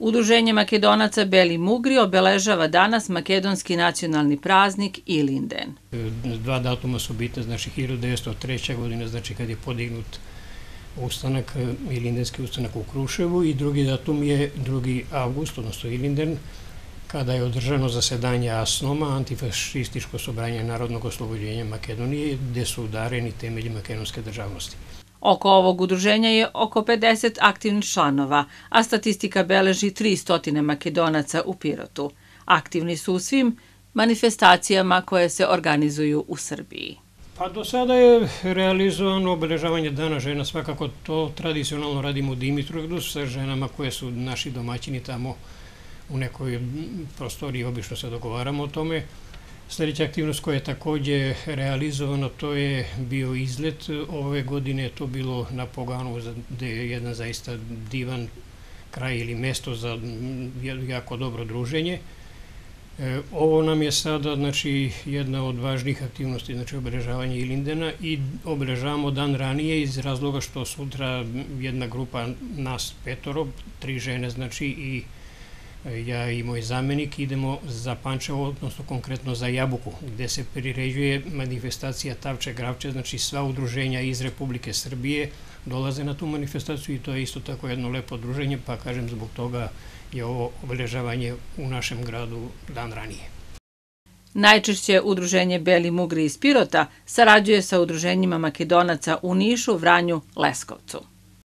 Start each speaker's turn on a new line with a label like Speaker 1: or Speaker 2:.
Speaker 1: Udruženje Makedonaca Beli Mugri obeležava danas makedonski nacionalni praznik Ilinden.
Speaker 2: Dva datuma su bitne, znači 1903. година, znači kad je podignut ustanak, Ilindenski ustanak u Kruševu i drugi datum je 2. avgust, odnosno Ilinden, kada je održano zasedanje ASNOMA, antifašističko sobranje narodnog oslobođenja Makedonije, gde su udareni temelji makedonske državnosti.
Speaker 1: Oko ovog udruženja je oko 50 aktivnih članova, a statistika beleži 300 makedonaca u Pirotu. Aktivni su u svim manifestacijama koje se organizuju u Srbiji.
Speaker 2: Pa do sada je realizovano obeležavanje Dana žena, svakako to tradicionalno radimo u Dimitrovgradu sa ženama koje su naši domaćini tamo u nekoj prostoriji, obično se dogovaramo o tome. Sledeća aktivnost koja je takođe realizovana, to je bio izlet. Ove godine je to bilo na Poganu, gde je jedan zaista divan kraj ili mesto za jako dobro druženje. E, ovo nam je sada znači, jedna od važnih aktivnosti, znači obeležavanje Ilindena i obeležavamo dan ranije iz razloga što sutra jedna grupa nas petoro, tri žene znači i ja i moj zamenik idemo za Pančevo, odnosno konkretno za Jabuku, gde se priređuje manifestacija Tavče Gravče, znači sva udruženja iz Republike Srbije dolaze na tu manifestaciju i to je isto tako jedno lepo druženje, pa kažem zbog toga je ovo obeležavanje u našem gradu dan ranije.
Speaker 1: Najčešće udruženje Beli Mugri iz Pirota sarađuje sa udruženjima Makedonaca u Nišu, Vranju, Leskovcu.